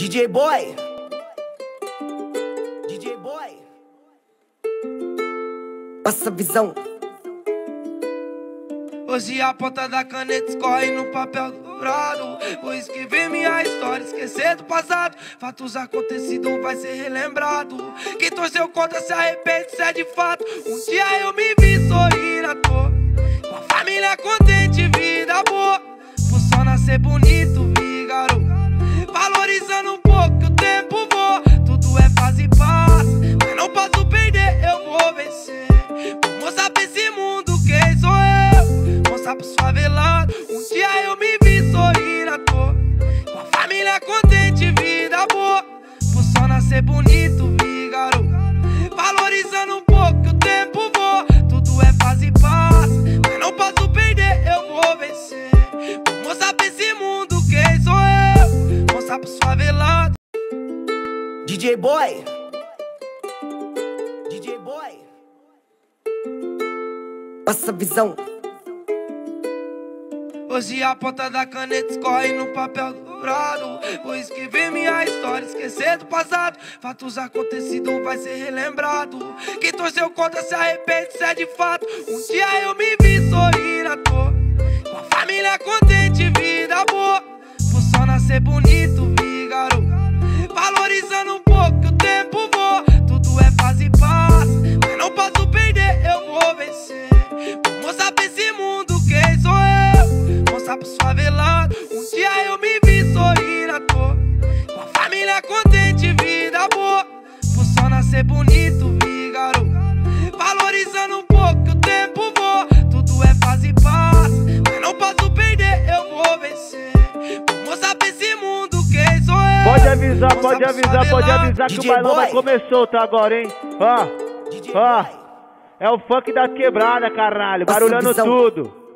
DJ Boy. DJ Boy. Passa visão. Hoje a ponta da caneta escorre no papel dourado. Vou escrever minha história, esquecer do passado. Fatos acontecidos vai ser relembrado. Quem torceu contra se arrepende, se é de fato. Um dia eu me vi sorrir à toa. Com a família contente, vida boa. Vou só nascer bonito, vi garoto. Valorizando um pouco que o tempo voa. Tudo é fase e passa, mas não posso perder, eu vou vencer. Vou mostrar pra esse mundo quem sou eu. Mostrar pros favelados. Um dia eu me vi sorrir à toa. Com a família contente, vida boa. Vou só nascer bonito, DJ Boy. DJ Boy. Passa visão. Hoje a ponta da caneta escorre no papel dourado. Vou escrever minha história, esquecer do passado. Fatos acontecidos vai ser relembrado. Quem torceu contra se arrepende, se é de fato. Um dia eu me vi sorrir à toa. Com a família contente, vida boa. Vou só nascer bonito, favelados. Um dia eu me vi sorrir à toa. Com a família contente, vida boa. Vou só nascer bonito, vi garoto. Valorizando um pouco que o tempo voa. Tudo é fase e passa, mas não posso perder, eu vou vencer. Vou mostrar pra esse mundo quem sou eu. Pode avisar, pode avisar, pode avisar que o DJ bailão vai Boy. começar tá agora, hein? Ó, DJ ó, Boy. é o funk da quebrada, caralho, barulhando tudo.